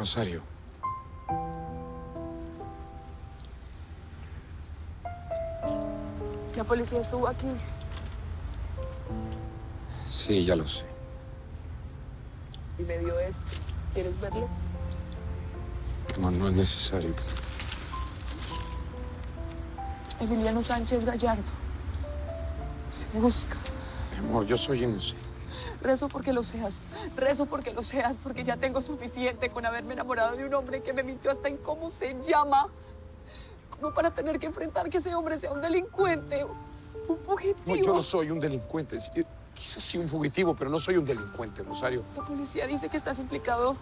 Rosario. La policía estuvo aquí. Sí, ya lo sé. Y me dio esto. ¿Quieres verlo? No, no es necesario. Emiliano Sánchez Gallardo. Se busca. Mi amor, yo soy inocente. Rezo porque lo seas. Rezo porque lo seas, porque ya tengo suficiente con haberme enamorado de un hombre que me mintió hasta en cómo se llama. Como para tener que enfrentar que ese hombre sea un delincuente, un fugitivo. No, yo no soy un delincuente. Sí, Quizás sí un fugitivo, pero no soy un delincuente, Rosario. La policía dice que estás implicado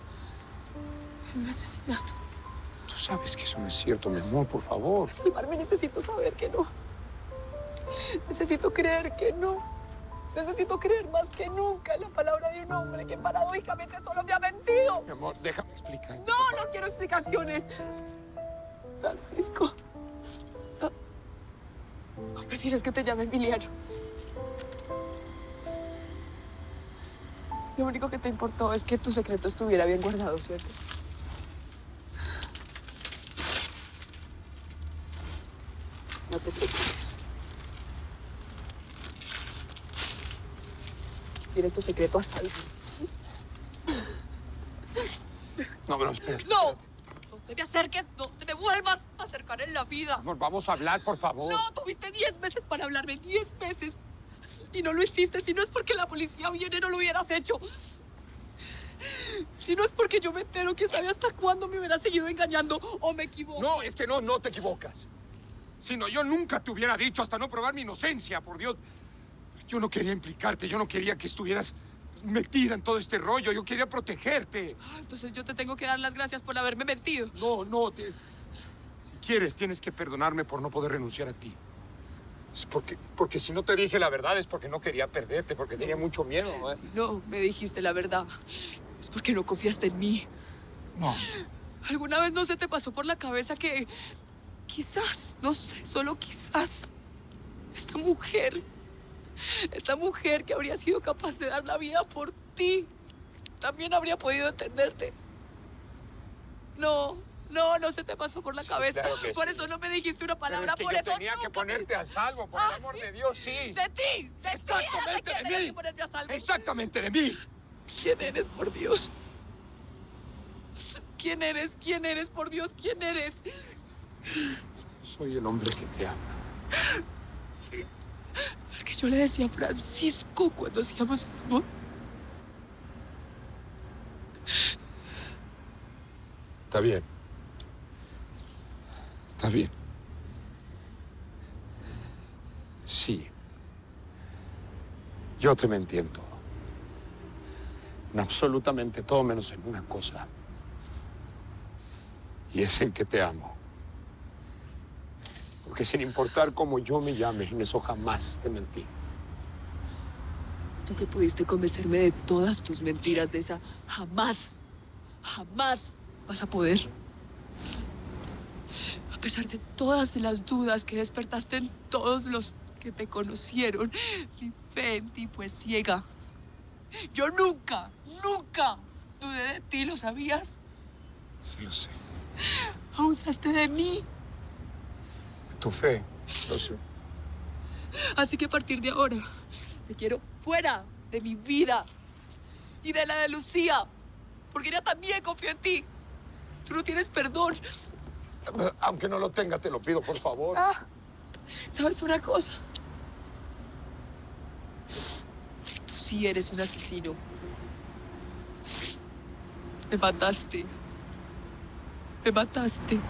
en un asesinato. Tú sabes que eso no es cierto, mi amor, por favor. Para salvarme necesito saber que no. Necesito creer que no. Necesito creer más que nunca en la palabra de un hombre que paradójicamente solo me ha mentido. Mi amor, déjame explicar. No, no quiero explicaciones. Francisco. ¿O prefieres que te llame Emiliano? Lo único que te importó es que tu secreto estuviera bien guardado, ¿cierto? No te preocupes. Tienes tu secreto hasta el fin. No, pero espera. ¡No! No te me acerques, no te me vuelvas a acercar en la vida. Amor, vamos a hablar, por favor. No, tuviste 10 meses para hablarme, 10 meses. Y no lo hiciste. Si no es porque la policía viene, no lo hubieras hecho. Si no es porque yo me entero que sabe hasta cuándo me hubiera seguido engañando o me equivoco. No, es que no, no te equivocas. Sino yo nunca te hubiera dicho hasta no probar mi inocencia, por Dios. Yo no quería implicarte, yo no quería que estuvieras metida en todo este rollo, yo quería protegerte. Ah, entonces yo te tengo que dar las gracias por haberme mentido. No, no, te- si quieres tienes que perdonarme por no poder renunciar a ti. Porque, porque si no te dije la verdad es porque no quería perderte, porque tenía mucho miedo. ¿eh? Si no me dijiste la verdad, es porque no confiaste en mí. No, ¿Alguna vez no se te pasó por la cabeza que quizás, no sé, solo quizás, esta mujer, esta mujer que habría sido capaz de dar la vida por ti, también habría podido entenderte? No, no, no se te pasó por la Sí, cabeza. claro por sí. eso no me dijiste una pero palabra, es que por yo eso tenía que ponerte a salvo, por Ah, el amor ¿sí? de Dios, sí. De ti, de ti, Exactamente, quien de mí. ponerme a salvo. Exactamente, de mí. ¿Quién eres, por Dios? ¿Quién eres? ¿Quién eres, por Dios? ¿Quién eres? Soy el hombre que te ama. Que yo le decía a Francisco cuando hacíamos el amor. Está bien. Está bien. Sí. Yo te mentí en todo. En absolutamente todo menos en una cosa. Y es en que te amo. Porque sin importar cómo yo me llame, en eso jamás te mentí. Tú que pudiste convencerme de todas tus mentiras, de esa jamás, jamás vas a poder. A pesar de todas las dudas que despertaste en todos los que te conocieron, mi fe en ti fue ciega. Yo nunca, nunca dudé de ti, ¿lo sabías? Sí lo sé. Abusaste de mí. Tu fe, lo sé. Así que a partir de ahora, te quiero fuera de mi vida y de la de Lucía, porque ella también confió en ti. Tú no tienes perdón. Aunque no lo tenga, te lo pido, por favor. Ah, ¿sabes una cosa? Tú sí eres un asesino. Me mataste. Me mataste.